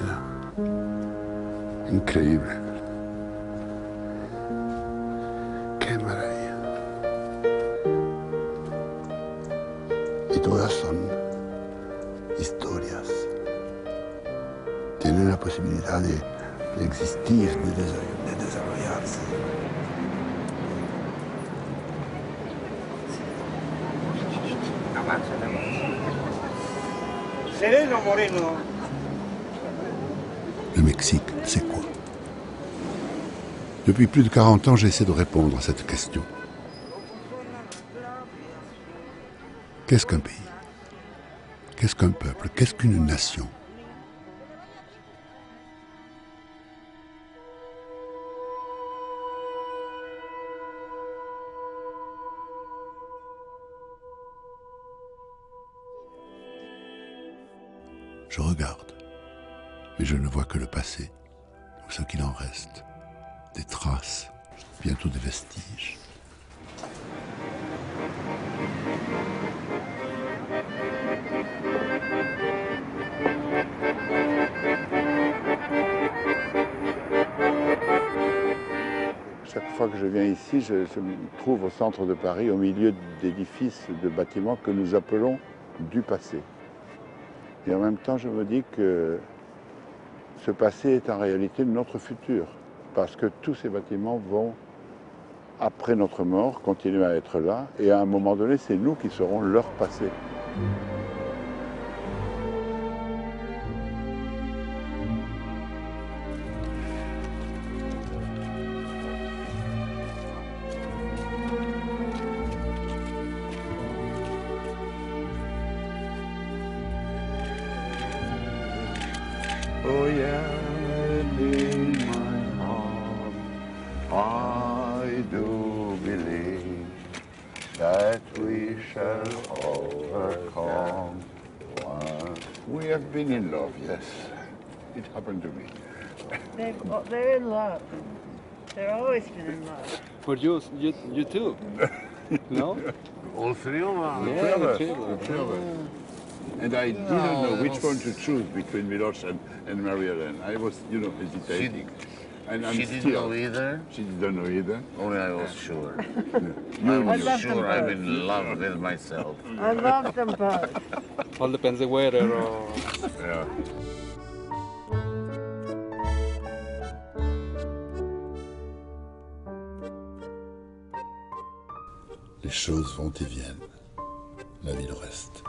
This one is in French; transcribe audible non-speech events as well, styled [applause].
Era increíble. Qué maravilla. Y todas son historias. Tienen la posibilidad de, de existir, de, de desarrollarse. Sereno Moreno. Le Mexique, c'est quoi? Depuis plus de 40 ans, j'essaie de répondre à cette question. Qu'est-ce qu'un pays? Qu'est-ce qu'un peuple? Qu'est-ce qu'une nation? Je regarde, mais je ne vois que le passé, ou ce qu'il en reste, des traces, bientôt des vestiges. Chaque fois que je viens ici, je, je me trouve au centre de Paris, au milieu d'édifices, de bâtiments que nous appelons du passé. Et en même temps, je me dis que ce passé est en réalité notre futur, parce que tous ces bâtiments vont, après notre mort, continuer à être là, et à un moment donné, c'est nous qui serons leur passé. Oh yeah, in my heart, I do believe that we shall overcome. We have been in love, yes. It happened to me. They've, oh, they're in love. They've always been in love. For you, you, you too. [laughs] no? All three of us. Yeah, Three of the us, three of us. And I didn't know which one to choose between Miloš and, and Maria-Hélène. I was, you know, hesitating. and I'm She didn't still- know either. She didn't know either. Only I was sure. [laughs] You I knew. was love sure them I'm in love with myself. I love them both. [laughs] All depends the weather or... Yeah. Les choses vont et viennent. La ville reste.